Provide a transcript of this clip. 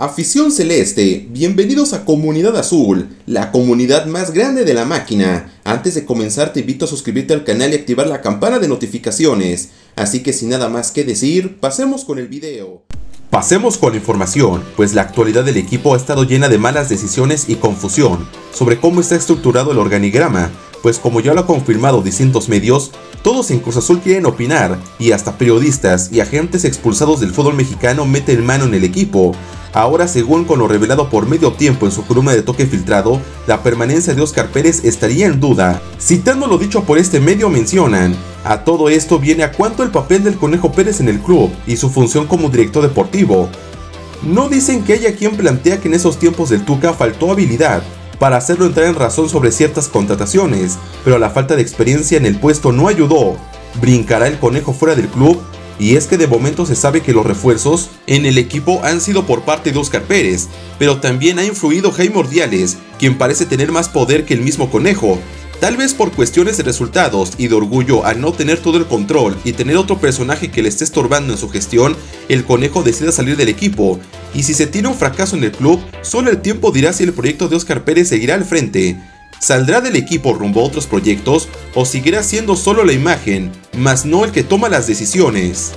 Afición Celeste, bienvenidos a Comunidad Azul, la comunidad más grande de la máquina. Antes de comenzar te invito a suscribirte al canal y activar la campana de notificaciones. Así que sin nada más que decir, pasemos con el video. Pasemos con la información, pues la actualidad del equipo ha estado llena de malas decisiones y confusión sobre cómo está estructurado el organigrama, pues como ya lo ha confirmado distintos medios, todos en Cruz Azul quieren opinar y hasta periodistas y agentes expulsados del fútbol mexicano meten mano en el equipo. Ahora, según con lo revelado por medio tiempo en su columna de toque filtrado, la permanencia de Oscar Pérez estaría en duda. Citando lo dicho por este medio mencionan, a todo esto viene a cuánto el papel del Conejo Pérez en el club y su función como director deportivo. No dicen que haya quien plantea que en esos tiempos del Tuca faltó habilidad, para hacerlo entrar en razón sobre ciertas contrataciones, pero la falta de experiencia en el puesto no ayudó. ¿Brincará el conejo fuera del club? Y es que de momento se sabe que los refuerzos en el equipo han sido por parte de Oscar Pérez, pero también ha influido Jaime Ordiales, quien parece tener más poder que el mismo conejo, Tal vez por cuestiones de resultados y de orgullo al no tener todo el control y tener otro personaje que le esté estorbando en su gestión, el conejo decida salir del equipo. Y si se tiene un fracaso en el club, solo el tiempo dirá si el proyecto de Oscar Pérez seguirá al frente. ¿Saldrá del equipo rumbo a otros proyectos o seguirá siendo solo la imagen, mas no el que toma las decisiones?